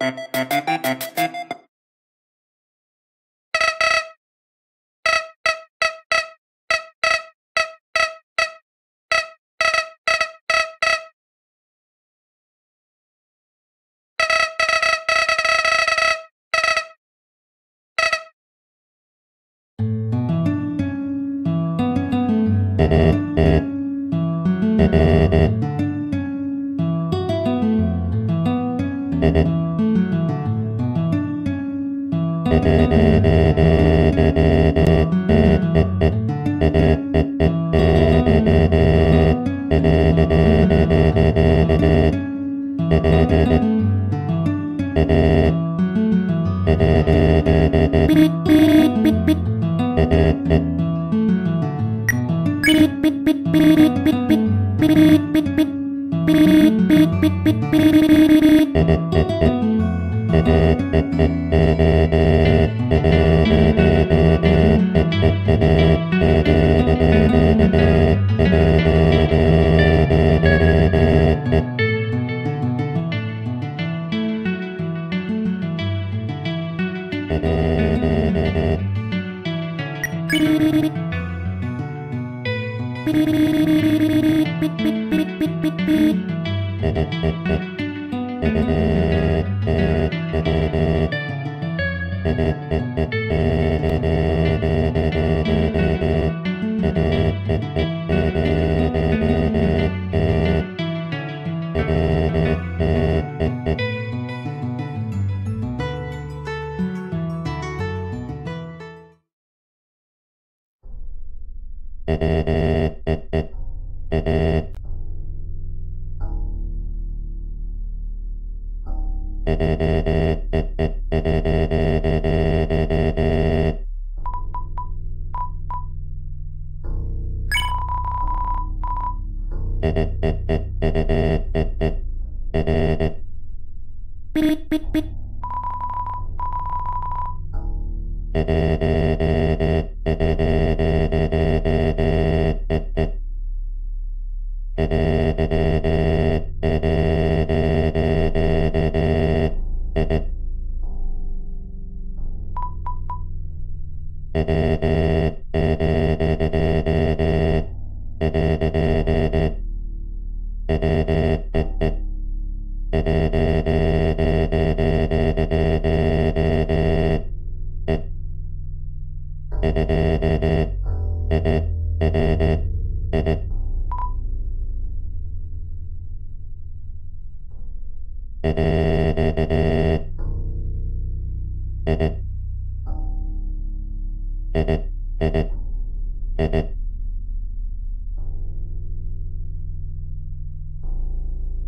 Mm-hmm.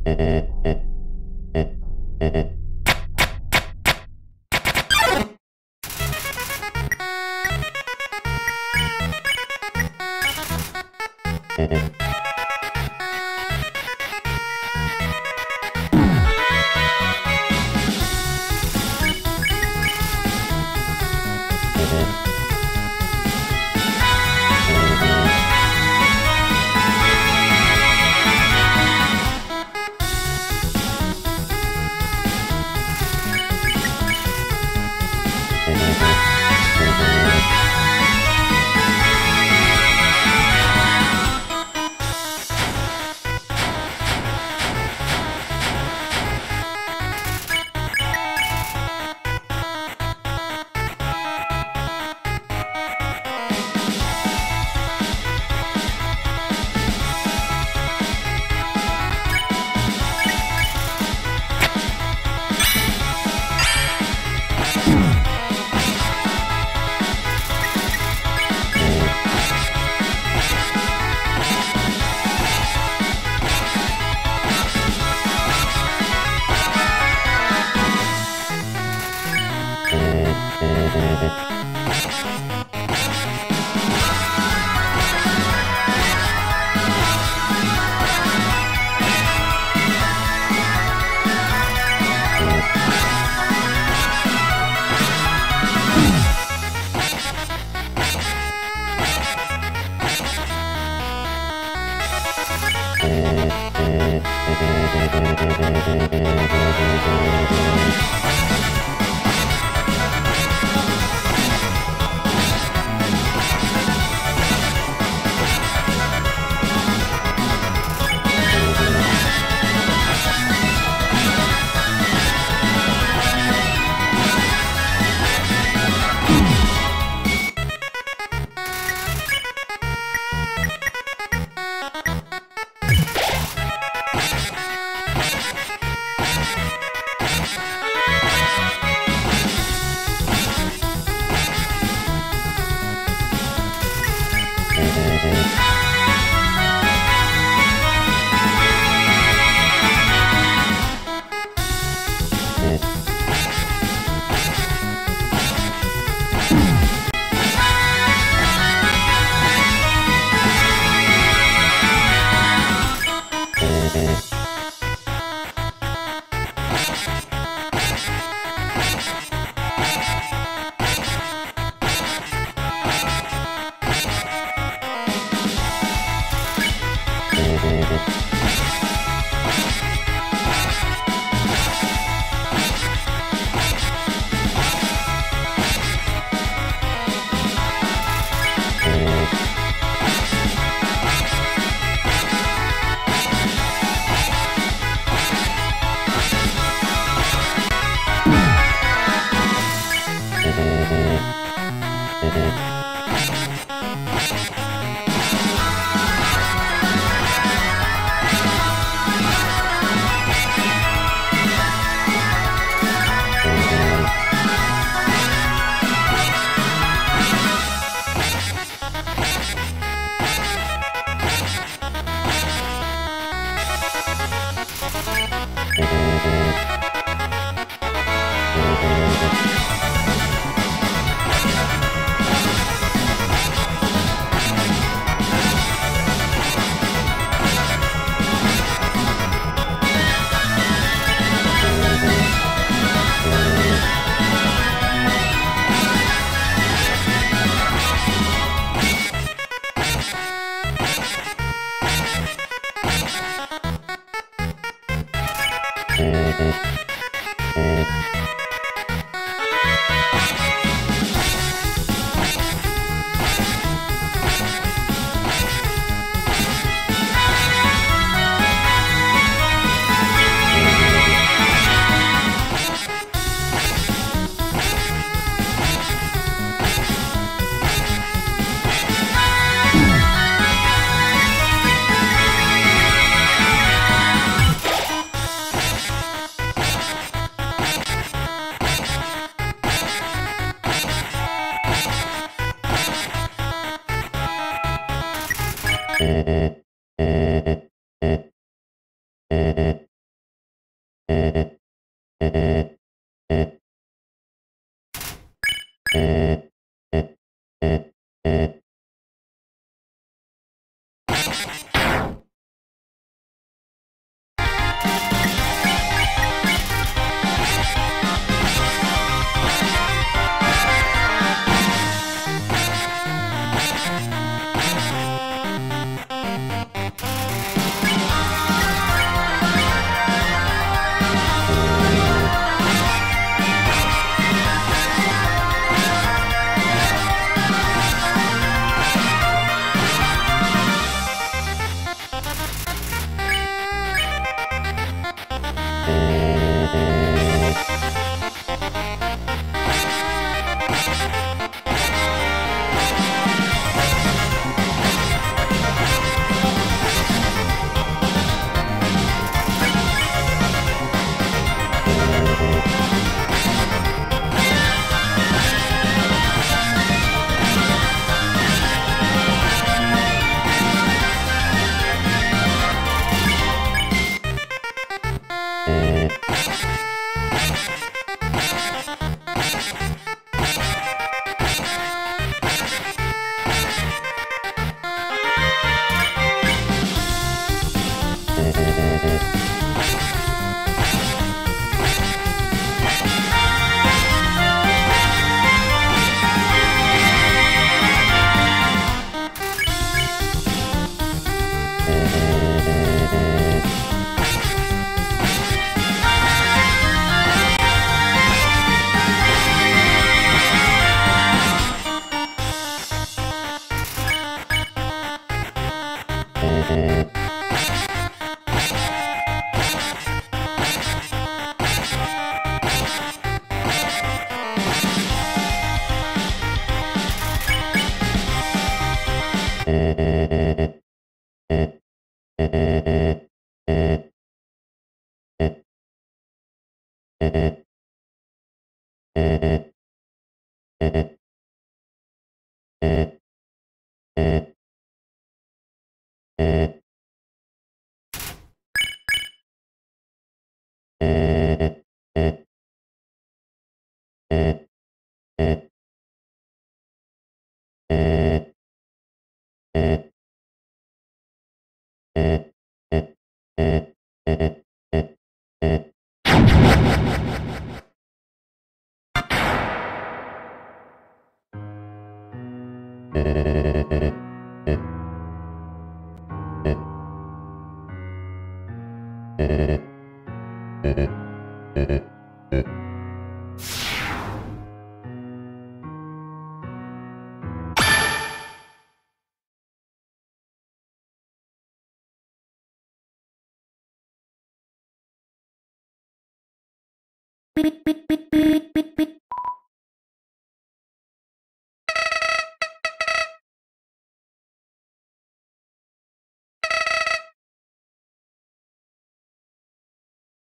Eh, eh, eh. え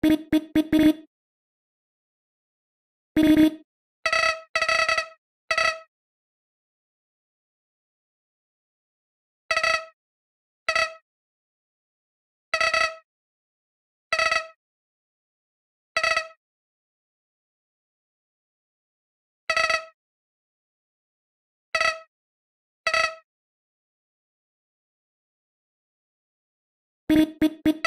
pit pit pit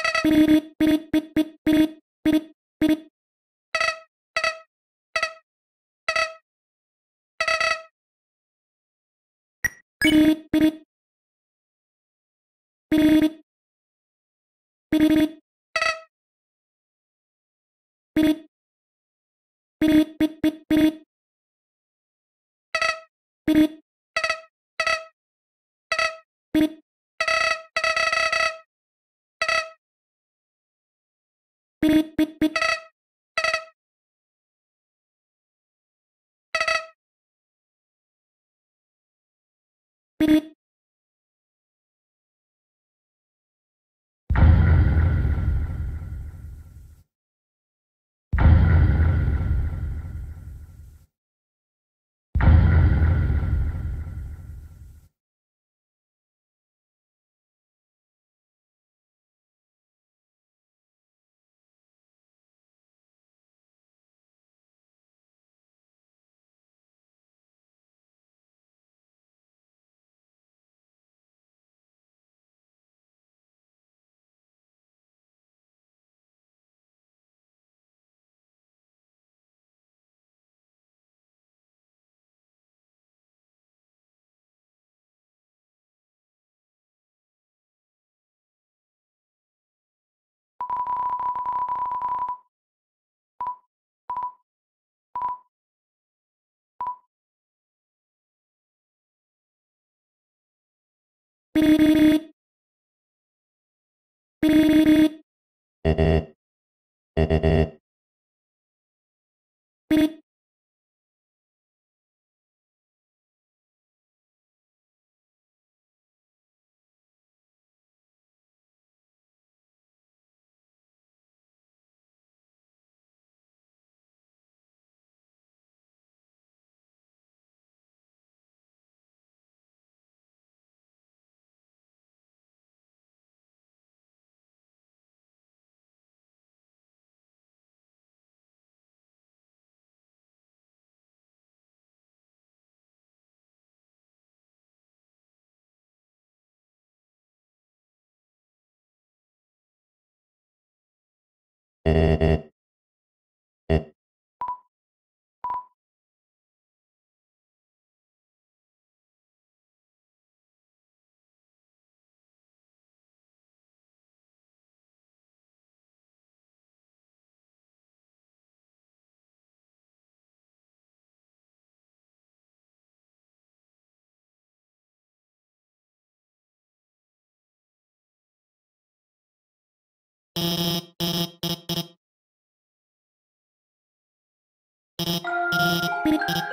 Mm-hmm. Uh... Beep.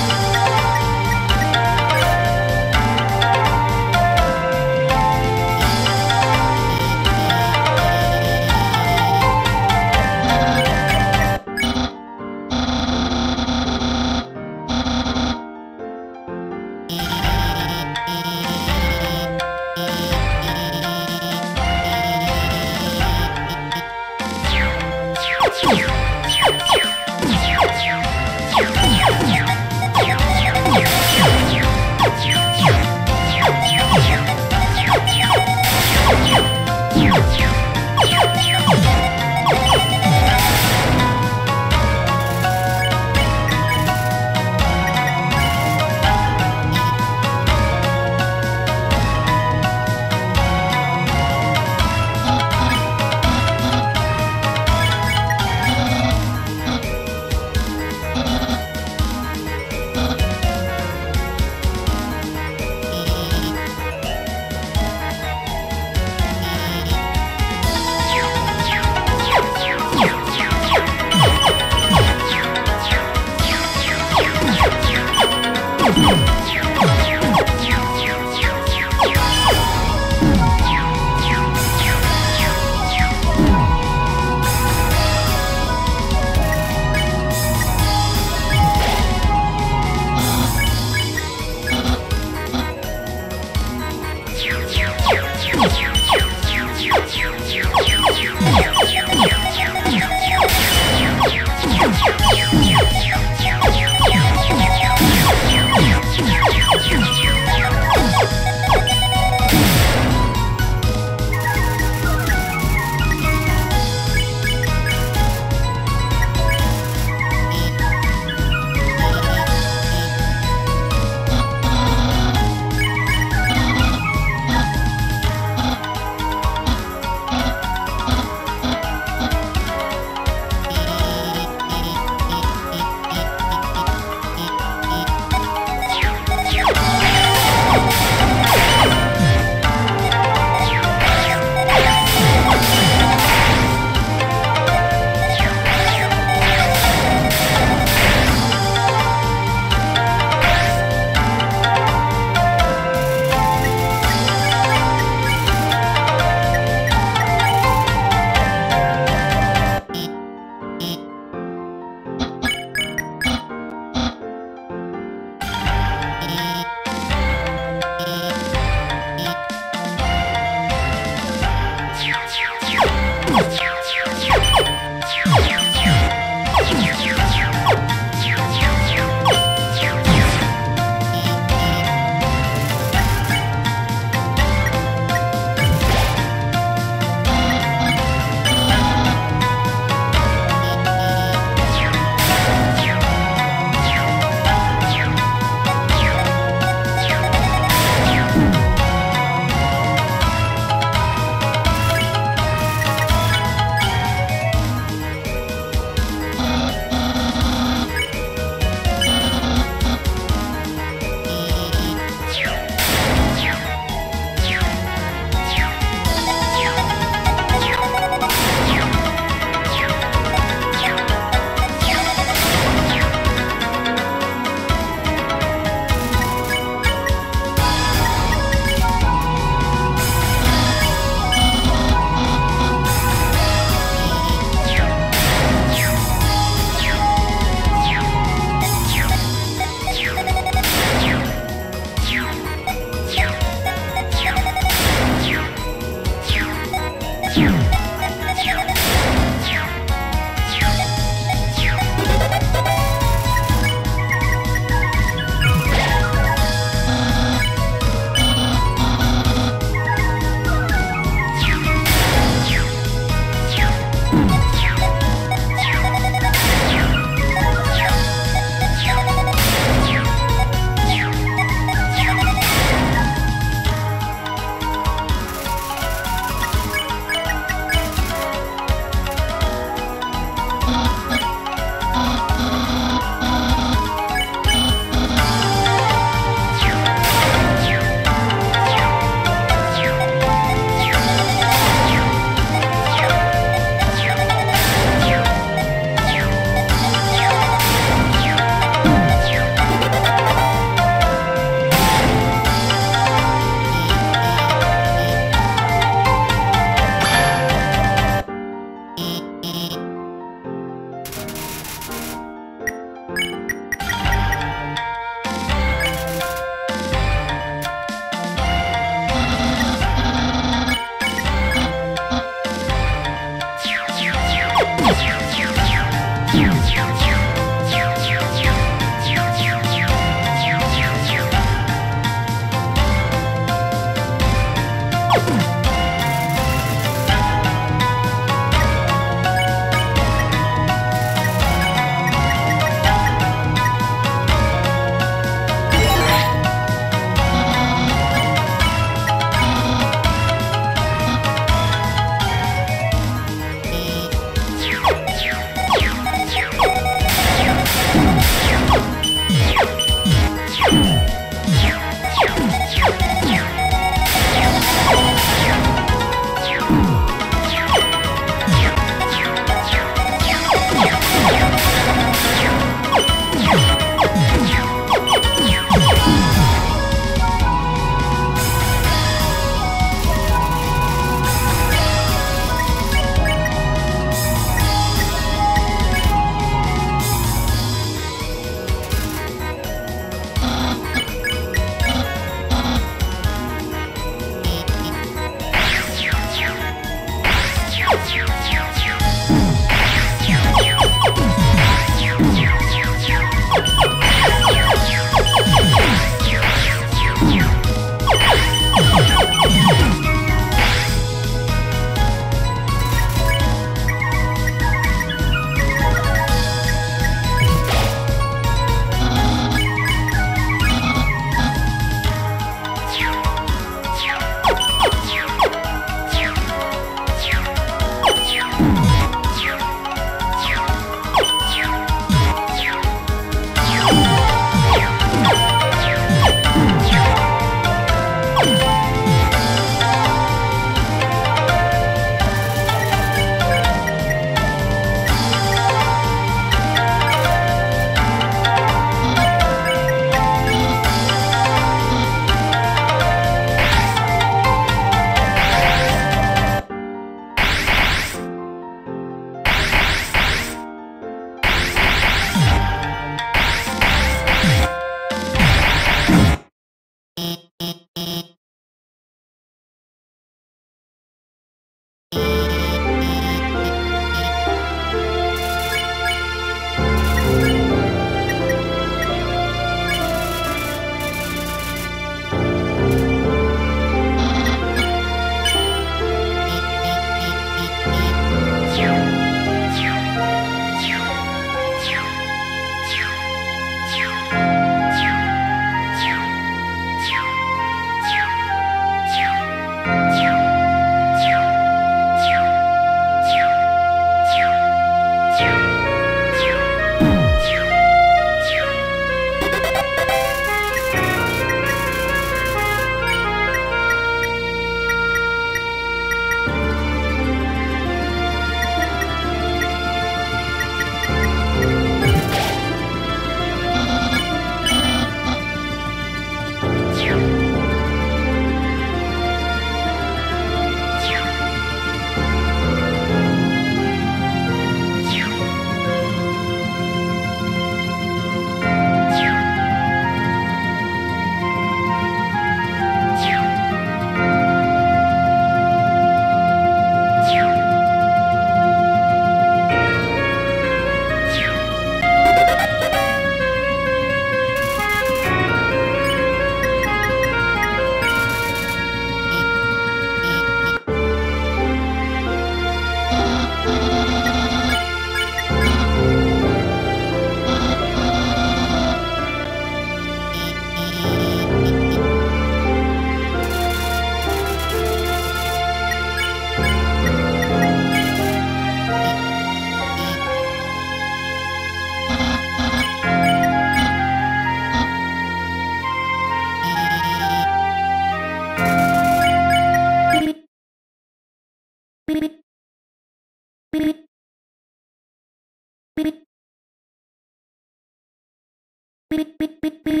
beep beep beep beep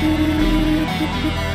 Thank you.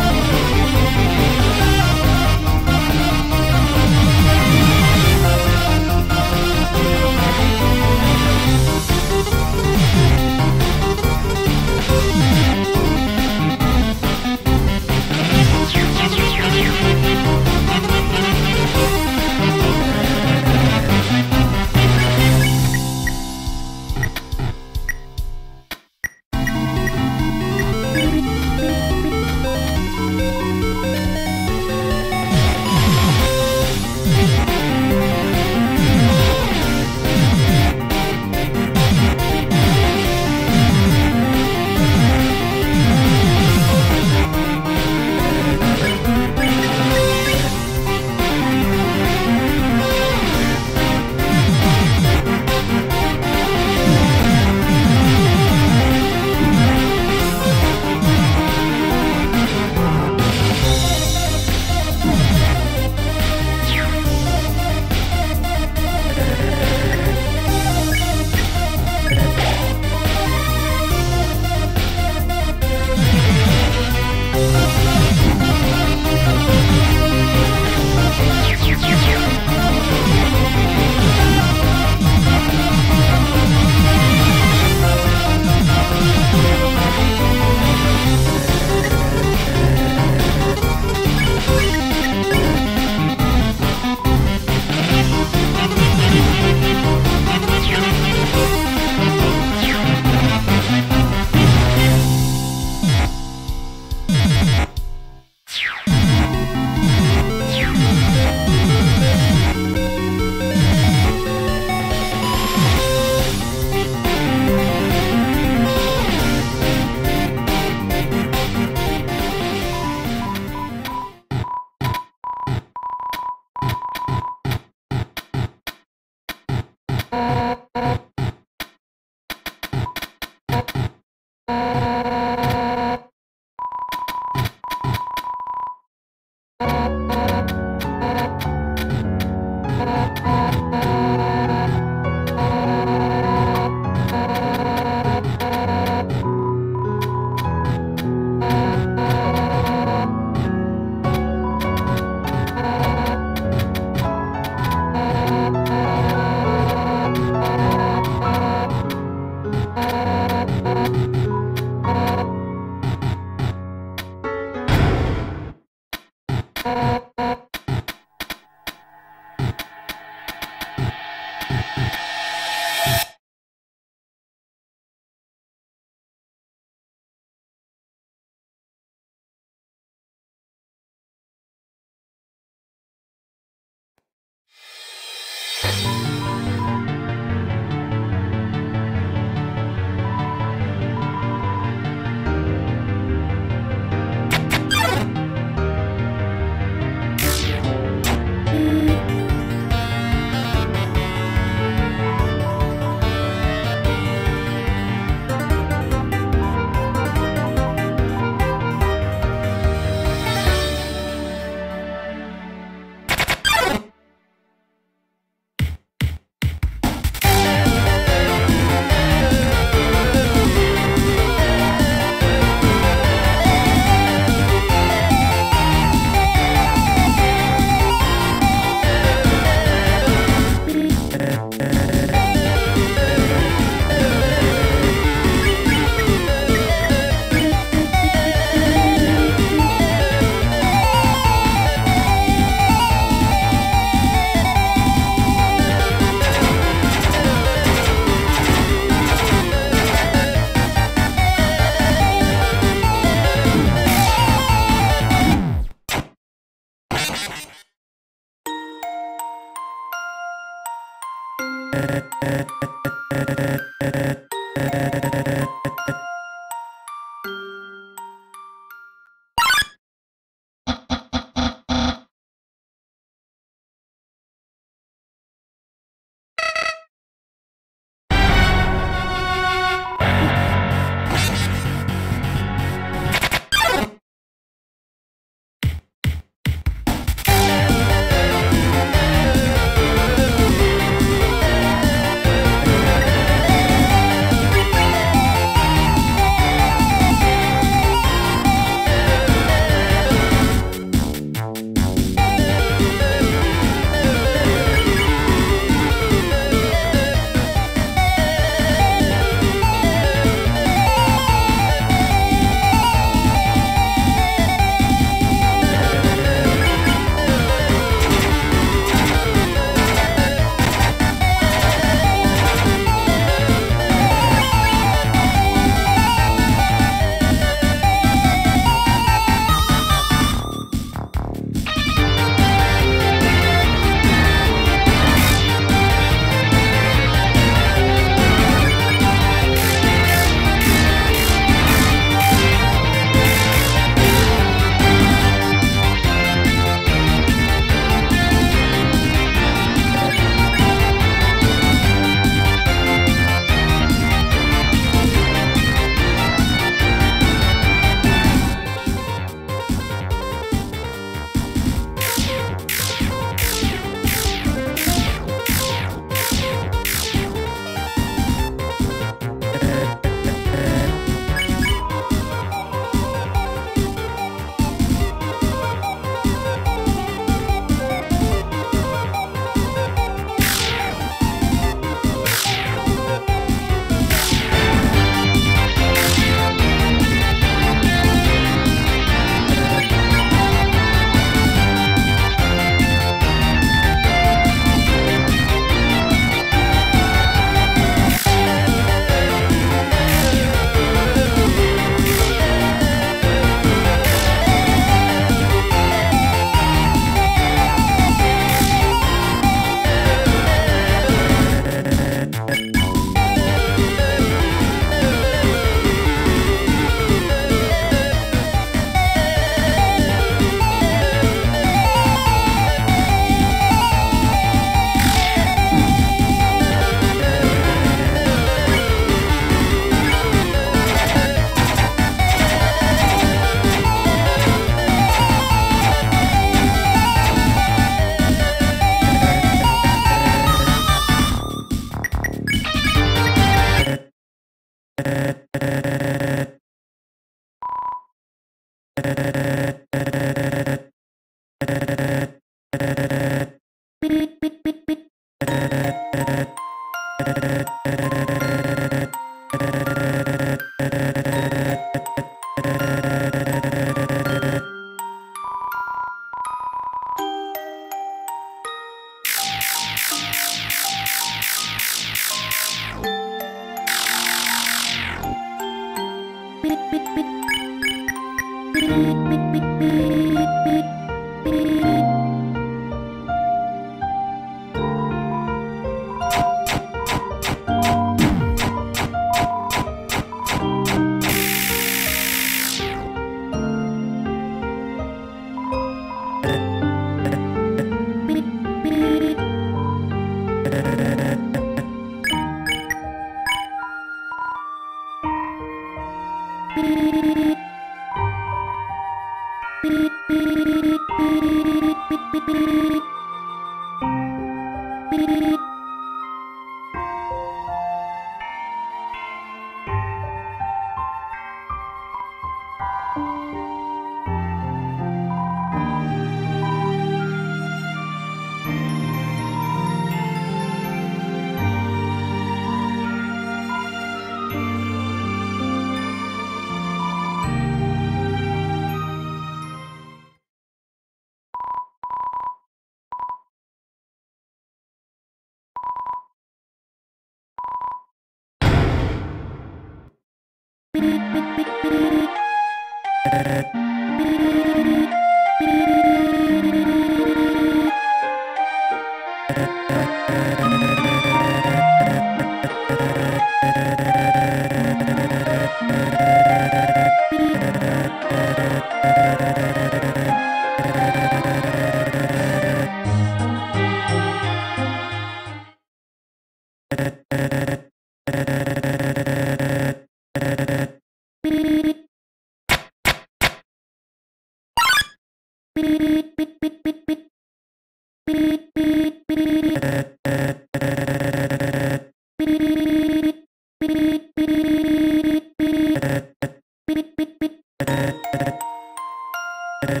Uh...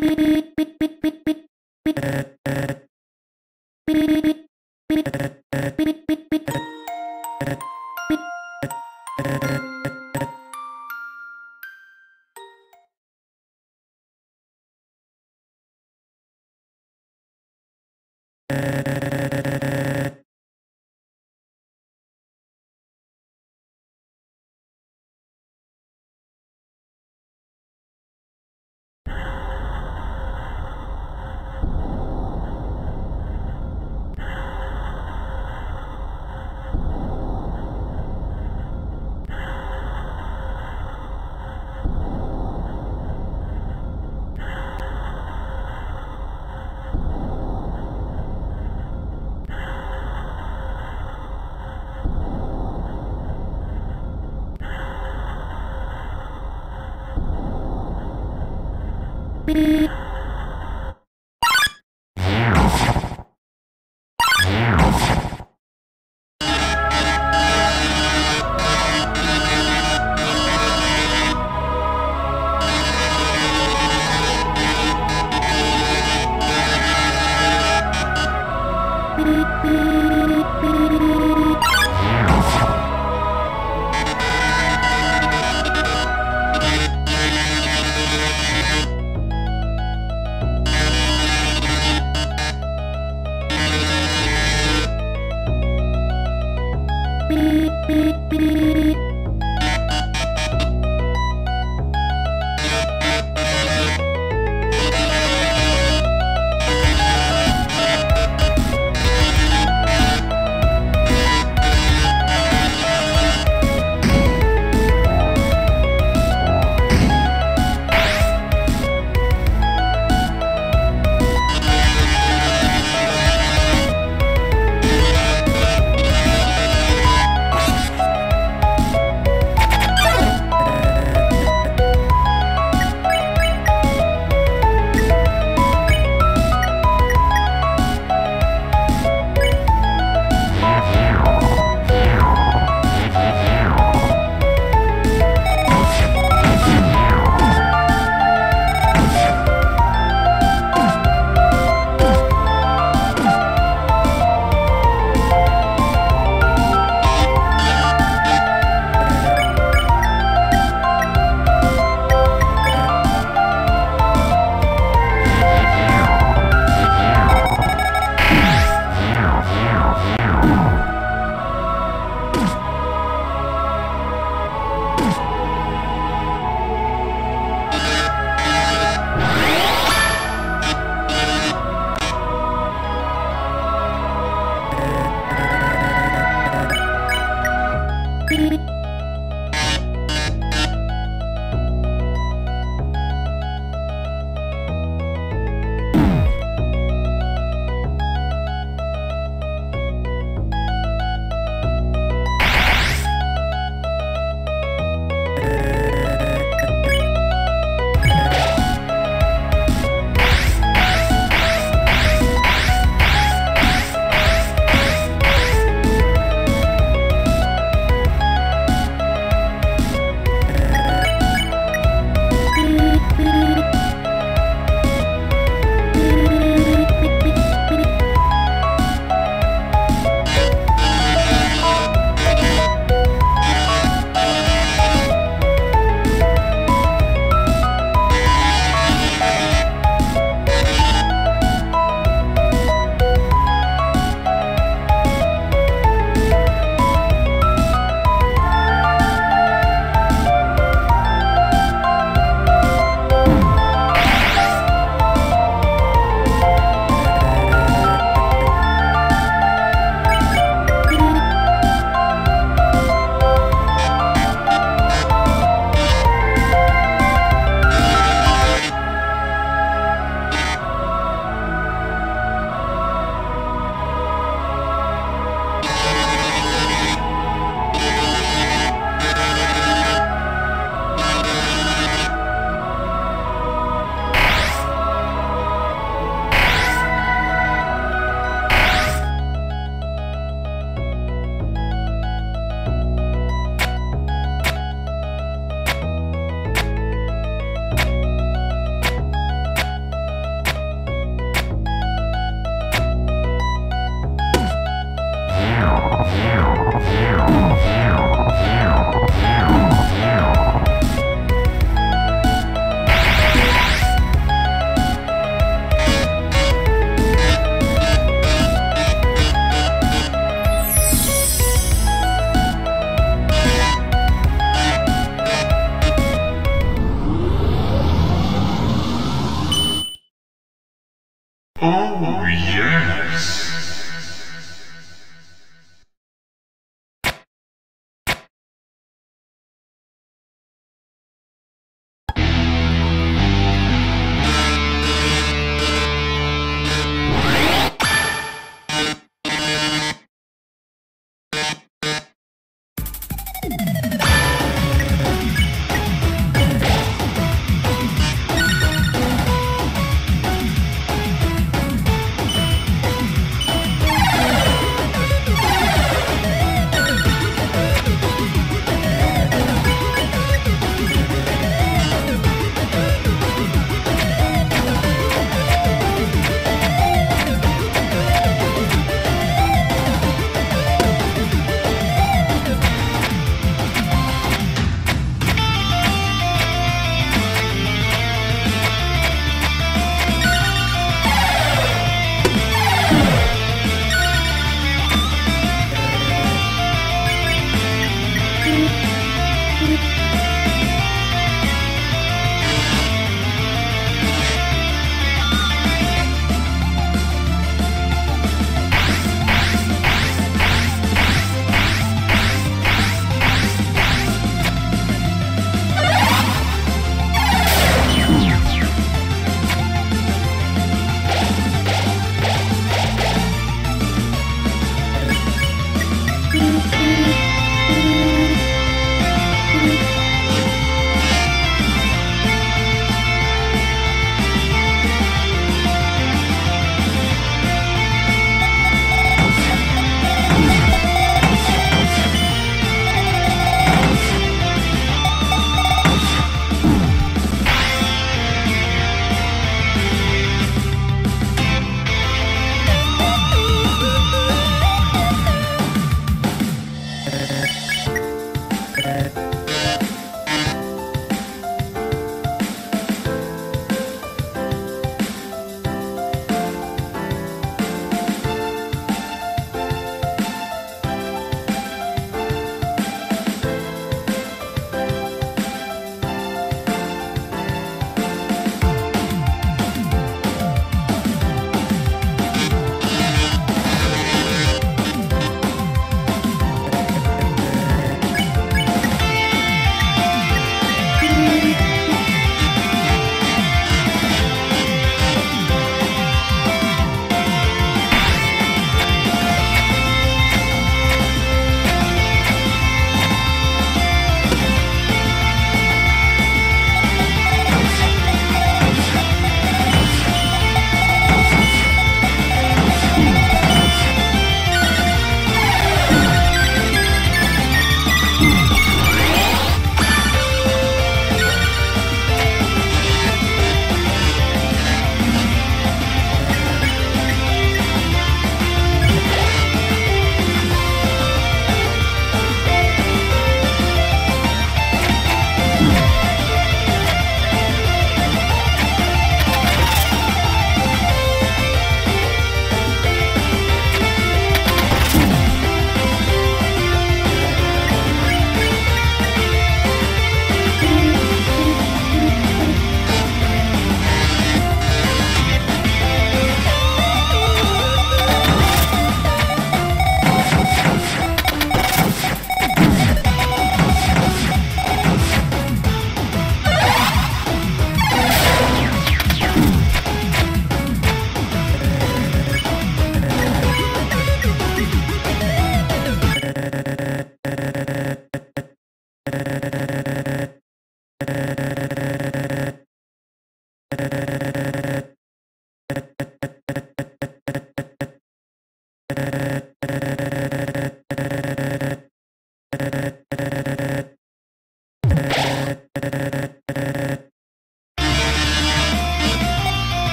ピピピピピピ Beep.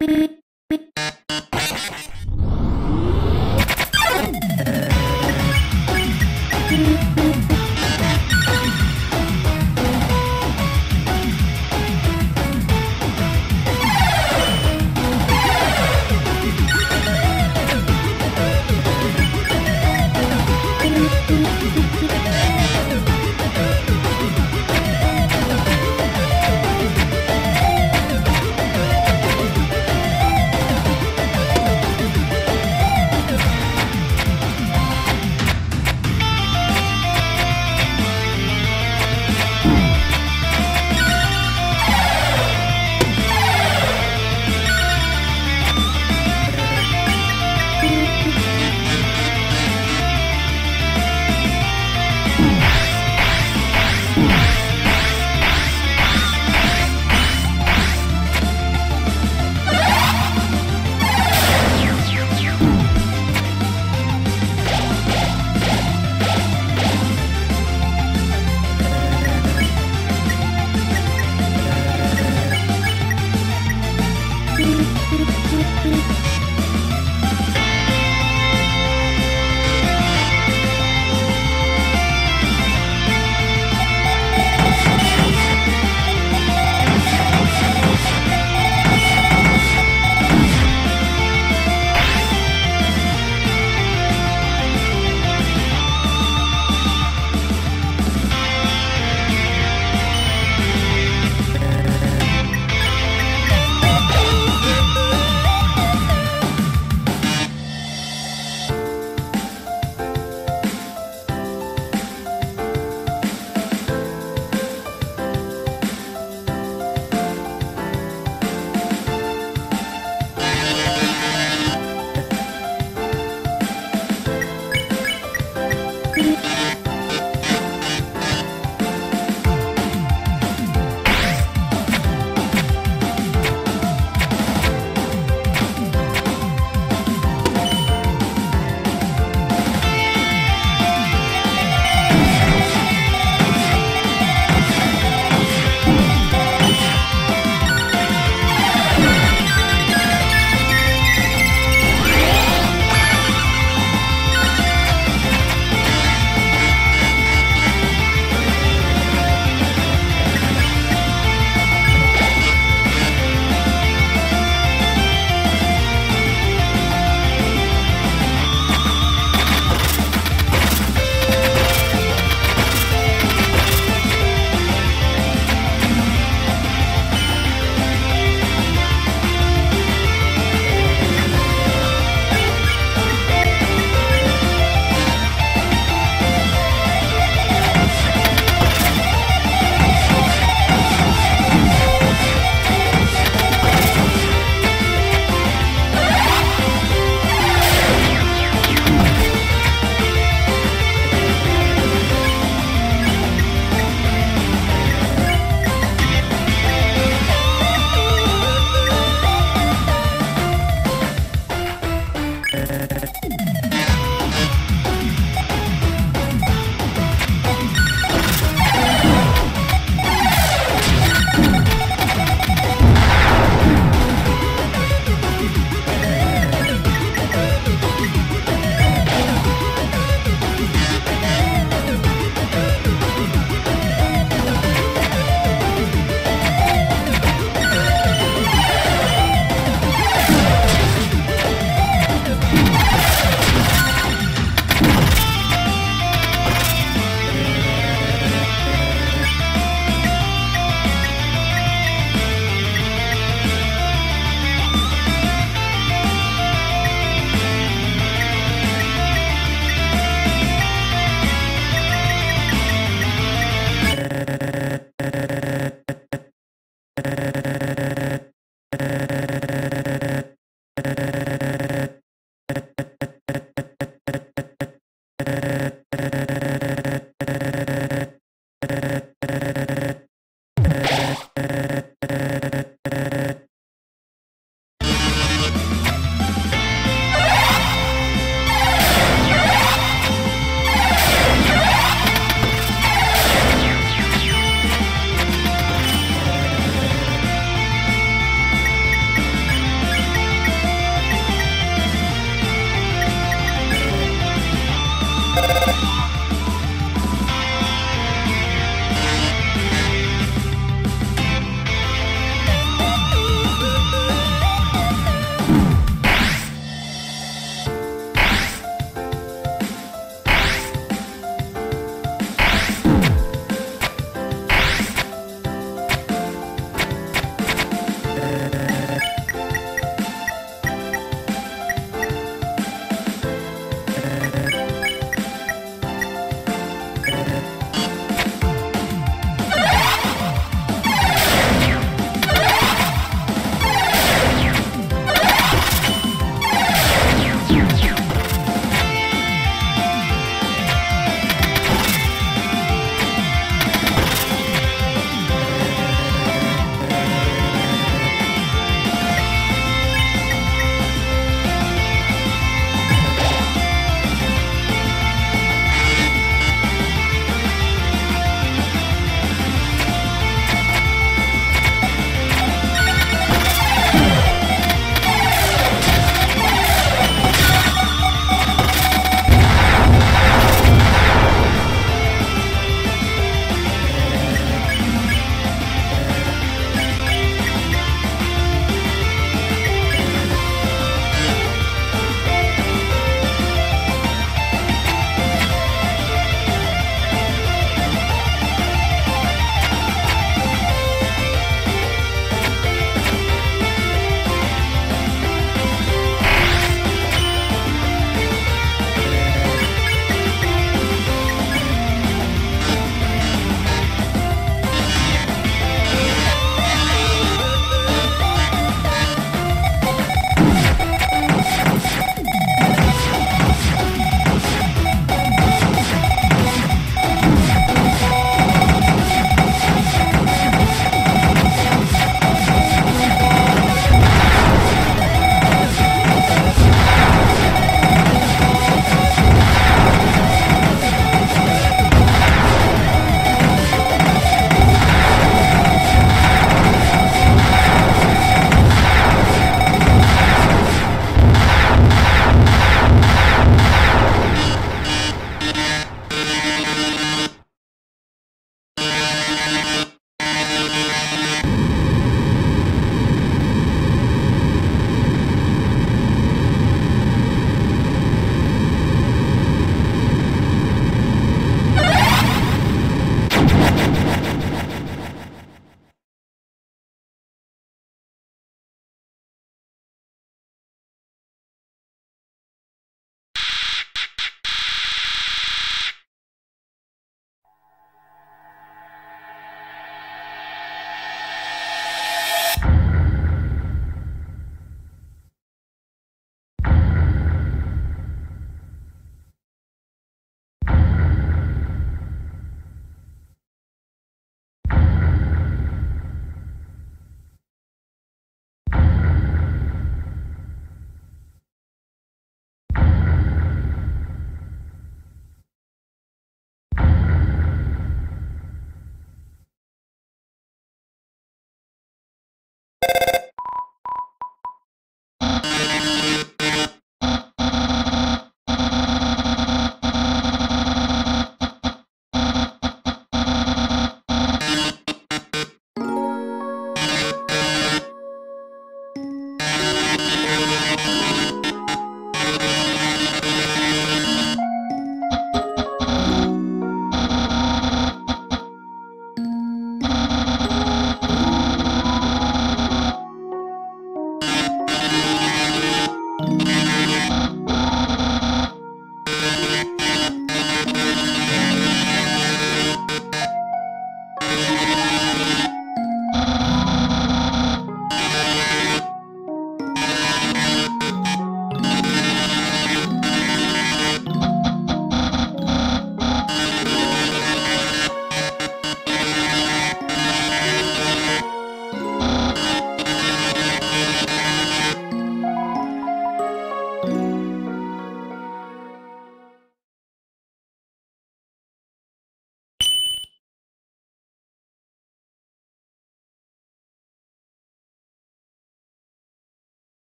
Beep.